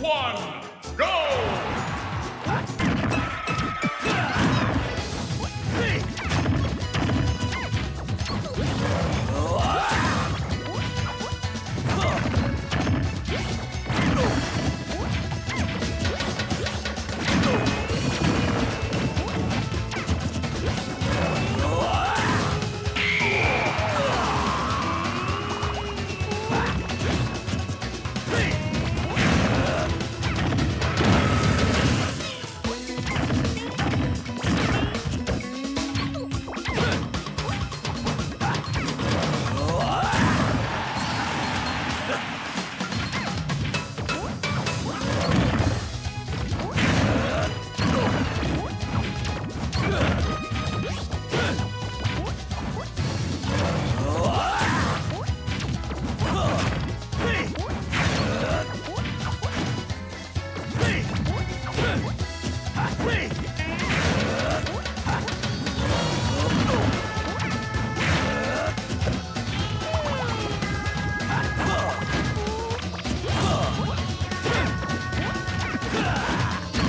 one.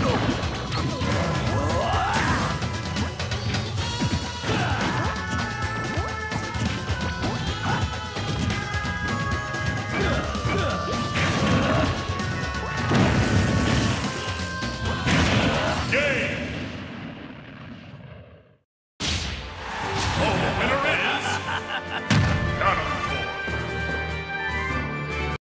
Go!